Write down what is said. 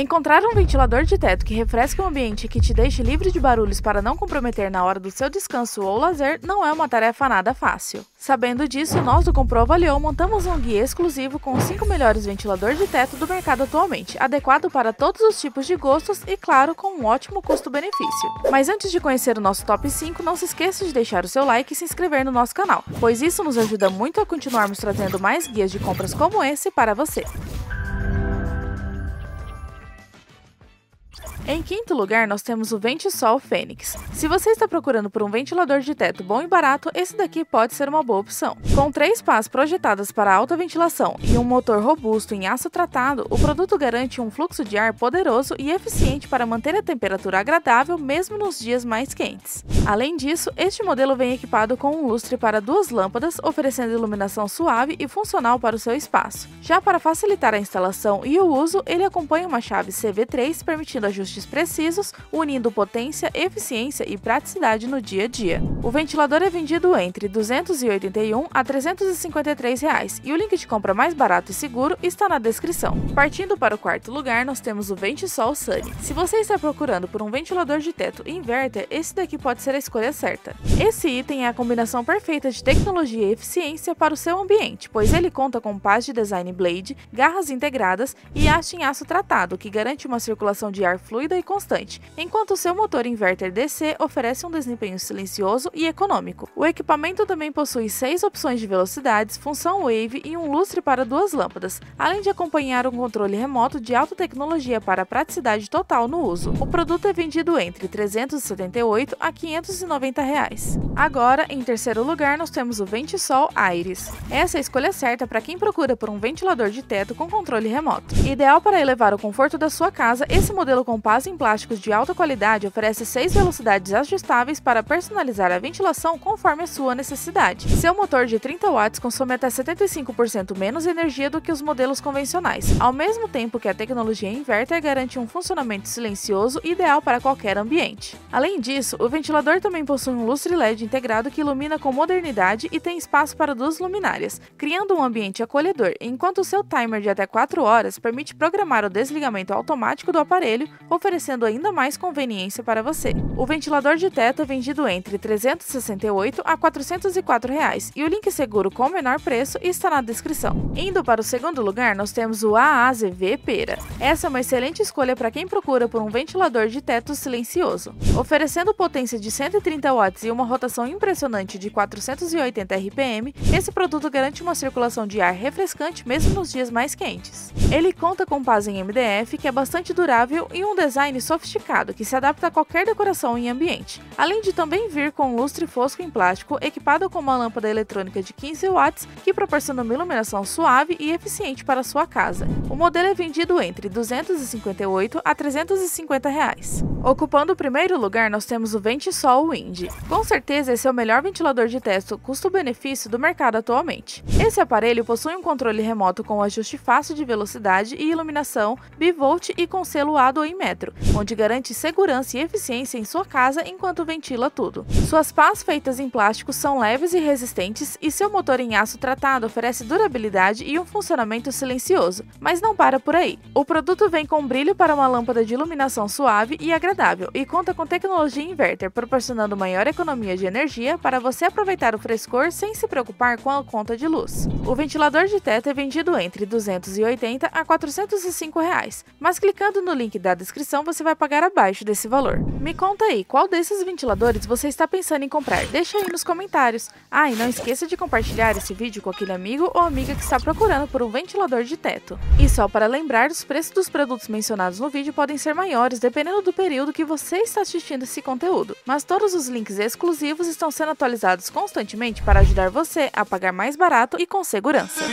Encontrar um ventilador de teto que refresque o ambiente e que te deixe livre de barulhos para não comprometer na hora do seu descanso ou lazer não é uma tarefa nada fácil. Sabendo disso, nós do Comprou Avaliou montamos um guia exclusivo com os 5 melhores ventiladores de teto do mercado atualmente, adequado para todos os tipos de gostos e, claro, com um ótimo custo-benefício. Mas antes de conhecer o nosso top 5, não se esqueça de deixar o seu like e se inscrever no nosso canal, pois isso nos ajuda muito a continuarmos trazendo mais guias de compras como esse para você. Em quinto lugar, nós temos o Ventisol Fênix. Se você está procurando por um ventilador de teto bom e barato, esse daqui pode ser uma boa opção. Com três pás projetadas para alta ventilação e um motor robusto em aço tratado, o produto garante um fluxo de ar poderoso e eficiente para manter a temperatura agradável mesmo nos dias mais quentes. Além disso, este modelo vem equipado com um lustre para duas lâmpadas, oferecendo iluminação suave e funcional para o seu espaço. Já para facilitar a instalação e o uso, ele acompanha uma chave CV3 permitindo ajustes ajustes precisos, unindo potência, eficiência e praticidade no dia a dia. O ventilador é vendido entre R$ 281 a 353 reais, e o link de compra mais barato e seguro está na descrição. Partindo para o quarto lugar, nós temos o Ventisol Sunny. Se você está procurando por um ventilador de teto inverter, esse daqui pode ser a escolha certa. Esse item é a combinação perfeita de tecnologia e eficiência para o seu ambiente, pois ele conta com pás de design blade, garras integradas e haste em aço tratado, que garante uma circulação de ar fluida fluida e constante, enquanto seu motor inverter DC oferece um desempenho silencioso e econômico. O equipamento também possui seis opções de velocidades, função Wave e um lustre para duas lâmpadas, além de acompanhar um controle remoto de alta tecnologia para praticidade total no uso. O produto é vendido entre 378 a 590 reais. Agora, em terceiro lugar, nós temos o Ventisol Aires. Essa é a escolha certa para quem procura por um ventilador de teto com controle remoto. Ideal para elevar o conforto da sua casa, esse modelo compacto base em plásticos de alta qualidade oferece seis velocidades ajustáveis para personalizar a ventilação conforme a sua necessidade. Seu motor de 30 watts consome até 75% menos energia do que os modelos convencionais, ao mesmo tempo que a tecnologia inverter garante um funcionamento silencioso ideal para qualquer ambiente. Além disso, o ventilador também possui um lustre LED integrado que ilumina com modernidade e tem espaço para duas luminárias, criando um ambiente acolhedor, enquanto seu timer de até 4 horas permite programar o desligamento automático do aparelho, oferecendo ainda mais conveniência para você. O ventilador de teto é vendido entre R$ 368 a 404 reais, e o link seguro com o menor preço está na descrição. Indo para o segundo lugar, nós temos o AAZV Pera. Essa é uma excelente escolha para quem procura por um ventilador de teto silencioso. Oferecendo potência de 130 watts e uma rotação impressionante de 480 RPM, esse produto garante uma circulação de ar refrescante mesmo nos dias mais quentes. Ele conta com paz em MDF, que é bastante durável, e um design design sofisticado que se adapta a qualquer decoração em ambiente, além de também vir com um lustre fosco em plástico equipado com uma lâmpada eletrônica de 15 watts que proporciona uma iluminação suave e eficiente para sua casa. O modelo é vendido entre 258 a 350 reais. Ocupando o primeiro lugar, nós temos o Ventisol Wind. Com certeza, esse é o melhor ventilador de teto custo-benefício do mercado atualmente. Esse aparelho possui um controle remoto com ajuste fácil de velocidade e iluminação, bivolt e com selo A do em metro, onde garante segurança e eficiência em sua casa enquanto ventila tudo. Suas pás feitas em plástico são leves e resistentes e seu motor em aço tratado oferece durabilidade e um funcionamento silencioso, mas não para por aí. O produto vem com brilho para uma lâmpada de iluminação suave e agradável e conta com tecnologia inverter, proporcionando maior economia de energia para você aproveitar o frescor sem se preocupar com a conta de luz. O ventilador de teto é vendido entre 280 a 405 reais, mas clicando no link da descrição você vai pagar abaixo desse valor. Me conta aí, qual desses ventiladores você está pensando em comprar? Deixa aí nos comentários. Ah, e não esqueça de compartilhar esse vídeo com aquele amigo ou amiga que está procurando por um ventilador de teto. E só para lembrar, os preços dos produtos mencionados no vídeo podem ser maiores dependendo do período que você está assistindo esse conteúdo. Mas todos os links exclusivos estão sendo atualizados constantemente para ajudar você a pagar mais barato e com segurança.